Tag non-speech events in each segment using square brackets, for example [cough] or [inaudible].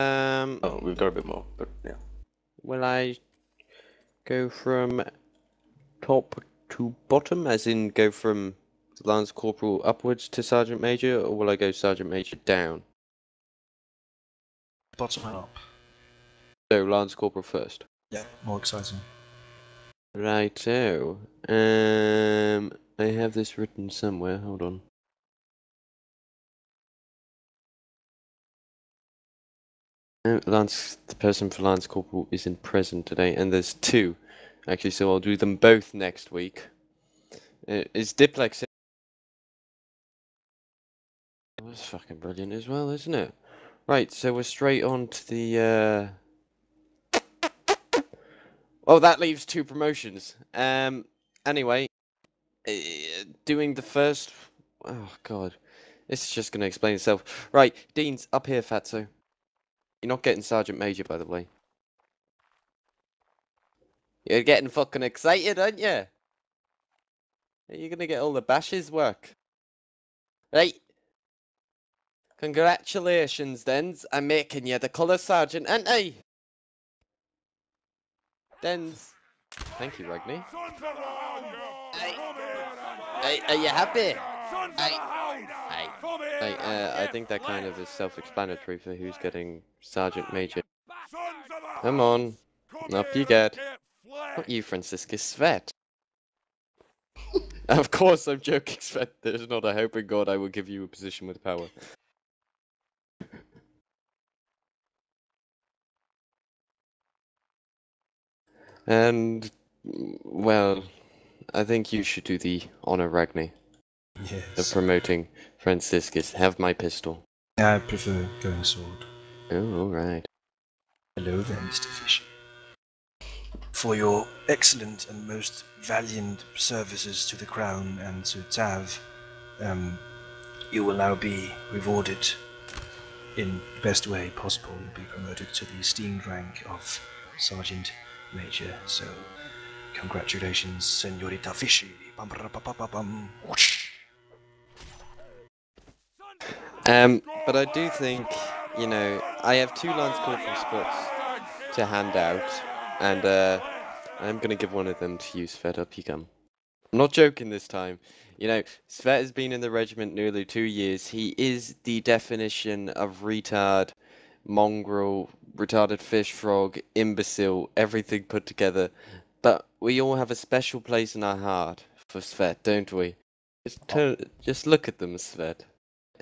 Um, Oh, we've got a bit more, but yeah. will I go from top to bottom, as in go from Lance Corporal upwards to Sergeant Major, or will I go Sergeant Major down? Bottom up. So Lance Corporal first. Yeah, more exciting. Righto. Um, I have this written somewhere. Hold on. Lance, the person for Lance Corporal isn't present today, and there's two, actually. So I'll do them both next week. Uh, is Diplex? That's fucking brilliant as well, isn't it? Right, so we're straight on to the. Uh... Oh, that leaves two promotions. Um. Anyway, uh, doing the first. Oh God, this is just going to explain itself. Right, Dean's up here, Fatso. You're not getting Sergeant Major, by the way. You're getting fucking excited, aren't you? Are You're gonna get all the bashes work. Right. Congratulations, Dens. I'm making you the colour sergeant, aren't I? Dens. Thank you, Ragni. Hey, are you happy? Hey, uh, I think that kind of is self-explanatory for who's getting Sergeant Major. Come on, up you get. Not you, Franciscus Svet. of course, I'm joking, Svet. There's not a hope in God I will give you a position with power. And, well, I think you should do the honor, Ragni, of Yes. promoting Franciscus. Have my pistol. I prefer going sword. Oh, alright. Hello there, Mr. Fisher. For your excellent and most valiant services to the Crown and to Tav, um, you will now be rewarded in the best way possible. You'll be promoted to the esteemed rank of Sergeant Major. So, congratulations, Senorita Fishy. Bum, ba, bum. Um, but I do think, you know, I have two Lance Corporal spots to hand out, and uh, I'm gonna give one of them to you, Svet. Up you come. I'm not joking this time. You know, Svet has been in the regiment nearly two years. He is the definition of retard, mongrel, retarded fish frog, imbecile, everything put together. But we all have a special place in our heart for Svet, don't we? Just turn, just look at them, Svet.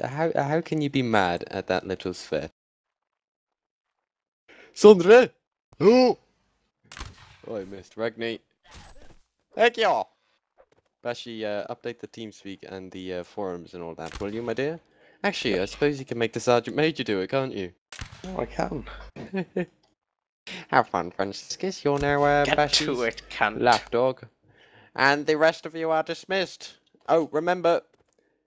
How how can you be mad at that little Svet? Sondre! Oh! Oh, I missed. Ragni. Thank you! Bashi, uh, update the TeamSpeak and the uh, forums and all that, will you, my dear? Actually, I suppose you can make the Sergeant Major do it, can't you? Oh, I can. [laughs] Have fun, Franciscus. You're now uh, Get Bashi's to it, cunt. lapdog. And the rest of you are dismissed. Oh, remember,